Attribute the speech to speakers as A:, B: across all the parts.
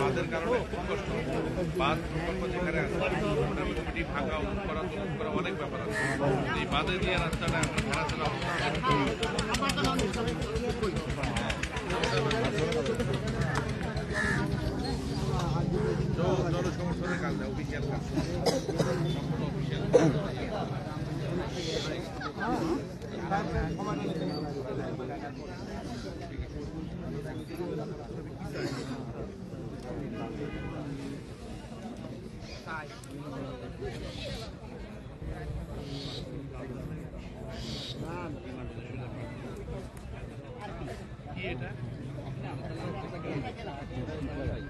A: বাঁধের কারণে খুব কষ্ট বাঁধ প্রকল্প যেখানে আছে ভাঙা করা অনেক ব্যাপার আছে এই বাঁধে দিয়ে রাস্তাটা ঘোরাচলা কি এটা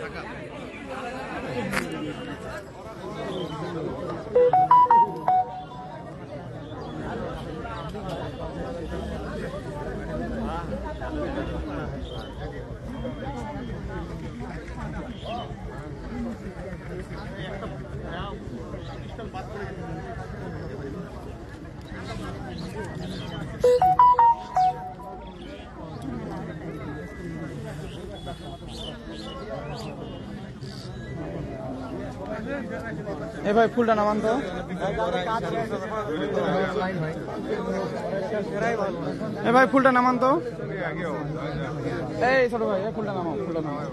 B: টাকা এ ভাই, ফুলটা নামান তো। এ ভাই, ফুলটা নামান তো। এই ছোট ভাই ফুলটা নামাও ফুলটা নামাও।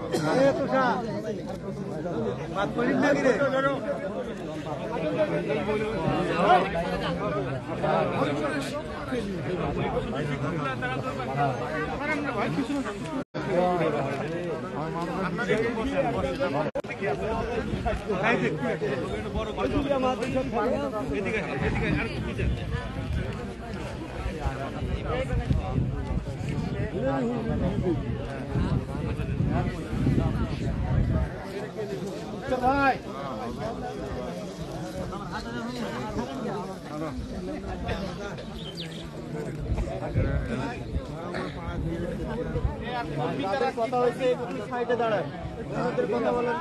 C: ভাই কথা হয়েছে সাইডে দাঁড়ায় কথা বলার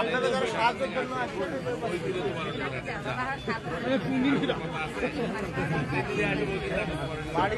C: আপনাদের যারা সাহায্যের জন্য আসবে, বাড়ি